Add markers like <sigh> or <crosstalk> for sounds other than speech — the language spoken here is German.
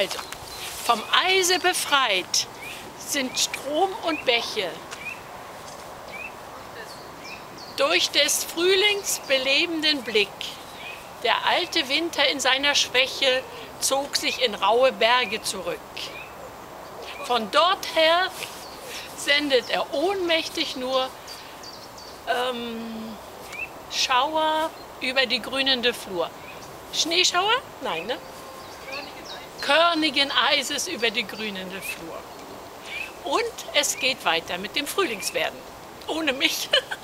Also, vom Eise befreit sind Strom und Bäche. Durch des Frühlings belebenden Blick. Der alte Winter in seiner Schwäche zog sich in raue Berge zurück. Von dort her sendet er ohnmächtig nur ähm, Schauer über die grünende Flur. Schneeschauer? Nein, ne? Körnigen Eises über die grünende Flur. Und es geht weiter mit dem Frühlingswerden. Ohne mich. <laughs>